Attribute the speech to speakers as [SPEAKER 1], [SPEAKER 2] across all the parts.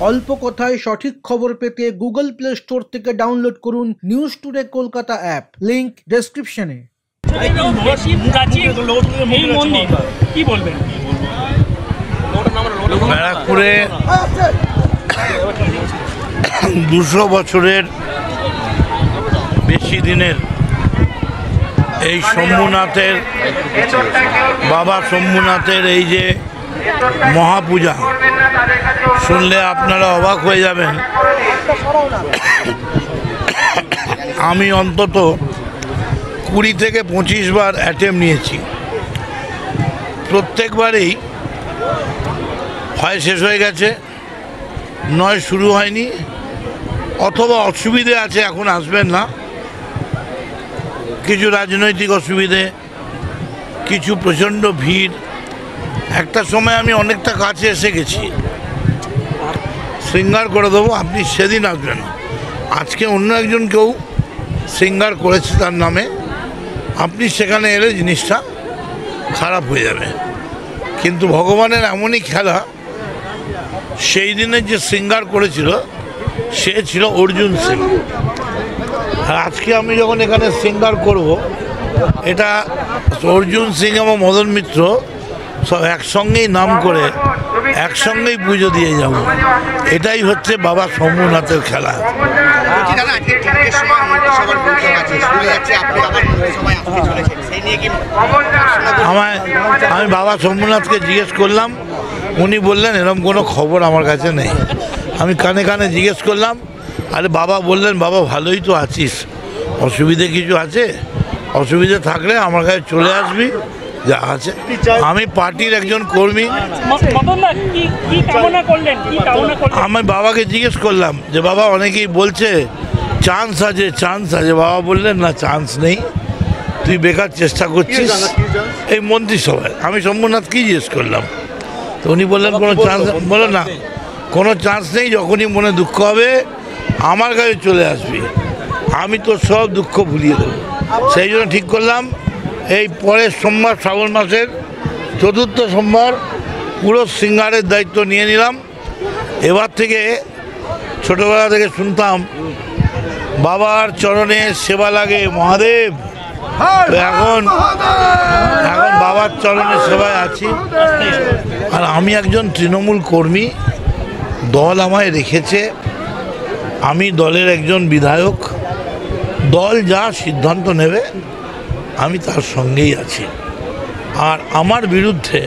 [SPEAKER 1] অল্প কথায় সঠিক খবর পেতে গুগল প্লে স্টোর থেকে ডাউনলোড করুন news today Kolkata app. Link ডেসক্রিপশনে।
[SPEAKER 2] কি বলবেন?
[SPEAKER 3] ব্যারাকপুরে দুশো বছরের বেশি দিনের এই শম্ভুনাথের বাবা শম্ভুনাথের এই যে মহাপূজা শুনলে আপনারা অবাক হয়ে যাবেন। আমি অন্তত কুড়ি থেকে পঁচিশ বার অ্যাটেম্প নিয়েছি। প্রত্যেকবারেই হয় শেষ হয়ে গেছে, নয় শুরু হয়নি, অথবা অসুবিধে আছে, এখন আসবেন না। কিছু রাজনৈতিক অসুবিধে, কিছু প্রচণ্ড ভিড়। একটা সময় আমি অনেকটা কাছে এসে গেছি। সিঙ্গার করে দেবো, আপনি সেদিন আসবেন। আজকে অন্য একজন কেউ সিঙ্গার করেছে তার নামে, আপনি সেখানে এলে জিনিসটা খারাপ হয়ে যাবে। কিন্তু ভগবানের এমনই খেলা, সেই দিনে যে সিঙ্গার করেছিল, সে ছিল অর্জুন সিং। আর আজকে আমি যখন এখানে সিঙ্গার করব, এটা অর্জুন সিং এবং মদন মিত্র সব একসঙ্গেই নাম করে একসঙ্গেই পুজো দিয়ে যাব। এটাই হচ্ছে বাবা শম্ভুনাথের খেলা। আমায় আমি বাবা শম্ভুনাথকে জিজ্ঞেস করলাম উনি বললেন এরকম কোনো খবর আমার কাছে নেই। আমি কানে কানে জিজ্ঞেস করলাম আরে বাবা বললেন বাবা ভালোই তো আছিস অসুবিধে কিছু আছে? অসুবিধে থাকলে আমার কাছে চলে আসবি। যা আছে। আমি পার্টির একজন কর্মী।
[SPEAKER 2] মদন দা কি কি কামনা করলেন? কি কামনা করলেন?
[SPEAKER 3] আমি বাবাকে জিজ্ঞেস করলাম যে বাবা অনেকেই বলছে চান্স আছে চান্স আছে। বাবা বললেন না চান্স নেই। তুই বেকার চেষ্টা করছিস। এই মন্ত্রিসভায়। আমি শম্ভুনাথ কি জিজ্ঞেস করলাম? তো উনি বললেন কোনো চান্স বলো না। কোনো চান্স নেই যখনই মনে দুঃখ হবে আমার কাছে চলে আসবি। আমি তো সব দুঃখ ভুলিয়ে দেবো। সেই জন্য ঠিক করলাম এই পরের সোমবার শ্রাবণ মাসের চতুর্থ সোমবার পুরো সিঙ্গারের দায়িত্ব নিয়ে নিলাম। এবার থেকে ছোটবেলা থেকে শুনতাম বাবার চরণে সেবা লাগে মহাদেব। এখন এখন বাবার চরণে সেবায় আছি। আর আমি একজন তৃণমূল কর্মী দল আমায় রেখেছে। আমি দলের একজন বিধায়ক। দল যা সিদ্ধান্ত নেবে আমি তার সঙ্গেই আছি। আর আমার বিরুদ্ধে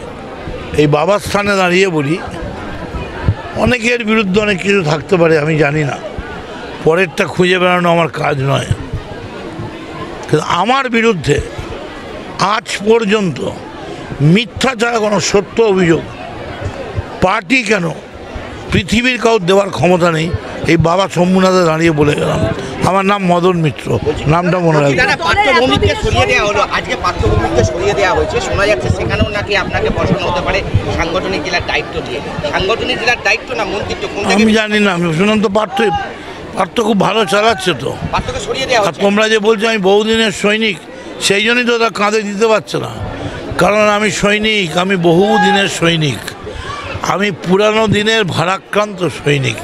[SPEAKER 3] এই বাবার স্থানে দাঁড়িয়ে বলি, অনেকের বিরুদ্ধে অনেক কিছু থাকতে পারে, আমি জানি না। পরেরটা খুঁজে বেড়ানো আমার কাজ নয়। কিন্তু আমার বিরুদ্ধে আজ পর্যন্ত মিথ্যা ছাড়া কোনো সত্য অভিযোগ, পার্টি কেন পৃথিবীর কাউ দেওয়ার ক্ষমতা নেই, এই বাবা শম্ভুনাথে দাঁড়িয়ে বলে গেলাম। আমার নাম মদন মিত্র। নামটা মনে
[SPEAKER 4] সরিয়ে দেওয়া হলো। আজকে সরিয়ে দেওয়া হয়েছে। শোনা যাচ্ছে সেখানেও নাকি আপনাকে বসানো হতে পারে সাংগঠনিক জেলার দায়িত্ব দিয়ে সাংগঠনিক জেলার দায়িত্ব না মন্ত্রিত্ব?
[SPEAKER 3] আমি জানি না। আমি শুনলাম তো পার্থ পার্থ খুব ভালো চালাচ্ছে তো। আর তোমরা যে বলছো আমি বহুদিনের সৈনিক সেই জন্যই তো ওরা কাঁধে দিতে পারছে না। কারণ আমি সৈনিক আমি বহু দিনের সৈনিক। আমি পুরানো দিনের ভারাক্রান্ত সৈনিক।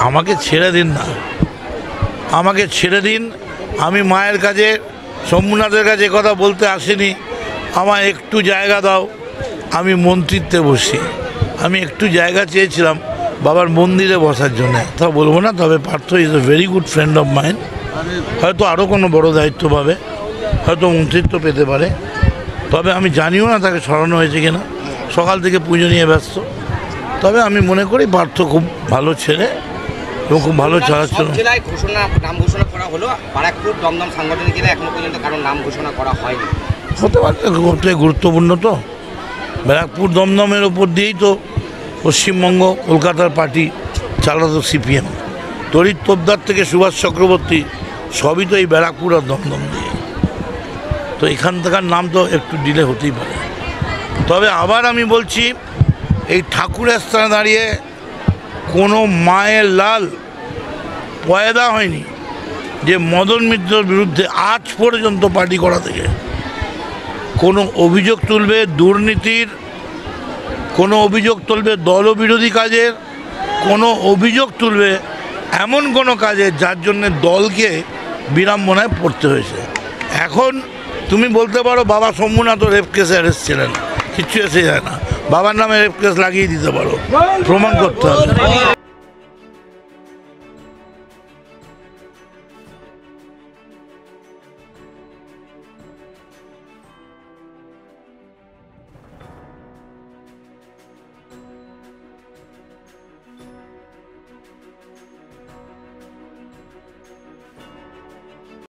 [SPEAKER 3] আমাকে ছেড়ে দিন না। আমাকে ছেড়ে দিন। আমি মায়ের কাছে শম্ভুনাথের কাছে কথা বলতে আসিনি। আমায় একটু জায়গা দাও। আমি মন্ত্রিত্বে বসি। আমি একটু জায়গা চেয়েছিলাম বাবার মন্দিরে বসার জন্য। তা বলব না, তবে Partha is a very good friend of mind হয়তো আরও কোনো বড় দায়িত্ব পাবে। হয়তো মন্ত্রিত্ব পেতে পারে। তবে আমি জানিও না তাকে সরানো হয়েছে কিনা। সকাল থেকে পুজো নিয়ে ব্যস্ত। তবে আমি মনে করি পার্থ খুব ভালো ছেলে এবং খুব ভালো চালাচ্ছিল
[SPEAKER 4] জেলায় ঘোষণা নাম ঘোষণা করা হলো। বারাকপুর দমদম সাংগঠনিক জেলায় এখনও পর্যন্ত কারও নাম ঘোষণা করা হয়নি।
[SPEAKER 3] হতে পারে গুরুত্বপূর্ণ তো। ব্যারাকপুর দমদমের ওপর দিয়েই তো পশ্চিমবঙ্গ কলকাতার পার্টি চালাতো সিপিএম। তরিৎ তোপদার থেকে সুভাষ চক্রবর্তী সবই তো এই ব্যারাকপুর আর দমদম দিয়ে। তো এখান থাকার নাম তো একটু ডিলে হতেই পারে। তবে আবার আমি বলছি এই ঠাকুরের স্থানে দাঁড়িয়ে কোনো মায়ের লাল পয়দা হয়নি যে মদন মিত্রর বিরুদ্ধে আজ পর্যন্ত পার্টি করা থেকে। কোনো অভিযোগ তুলবে দুর্নীতির, কোনো অভিযোগ তুলবে দল বিরোধী কাজের, কোনো অভিযোগ তুলবে এমন কোনো কাজে যার জন্য দলকে বিড়ম্বনায় পড়তে হয়েছে। এখন তুমি বলতে পারো বাবা শম্ভুনাথ রেপ কেসে অ্যারেস্ট ছিলেন, কিচ্ছু এসে যায় না। বাবার নামে কেস লাগিয়ে দিতে পারো। প্রমাণ করতে হবে।